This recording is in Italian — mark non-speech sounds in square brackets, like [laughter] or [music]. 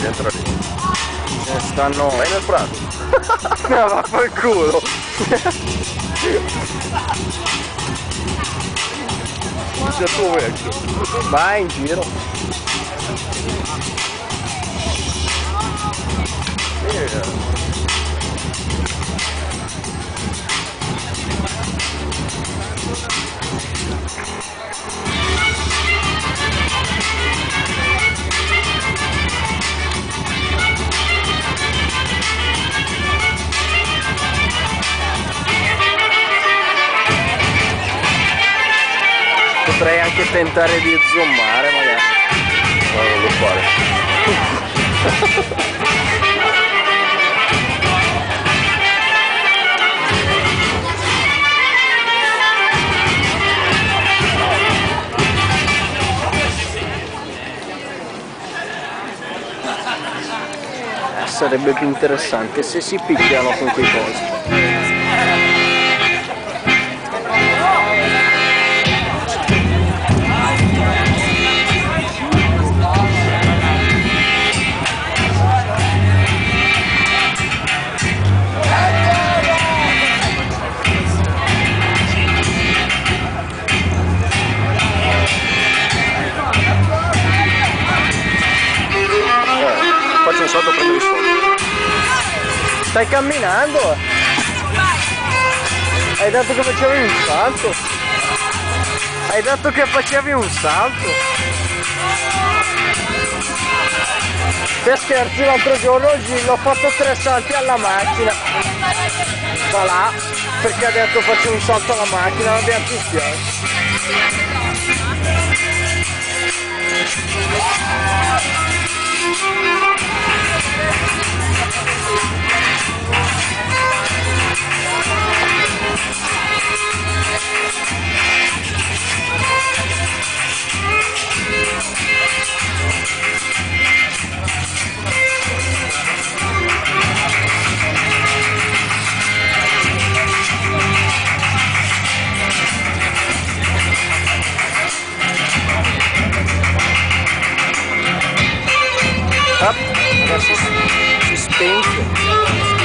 Dentro lì. Ne stanno... Vai nel prato. [laughs] No, vaffanculo! Dice il tuo vecchio. Vai in giro. Potrei anche tentare di zoomare magari. No, non lo fare. Sarebbe più interessante se si picchiano con quei cosi. Un salto prendo i soldi. Stai camminando? Hai detto che facevi un salto? Hai detto che facevi un salto? Te scherzi l'altro giorno oggi l'ho fatto tre salti alla macchina. Da là, perché ha detto faccio un salto alla macchina, l'abbiamo picchiato. Tá? Agora suspense.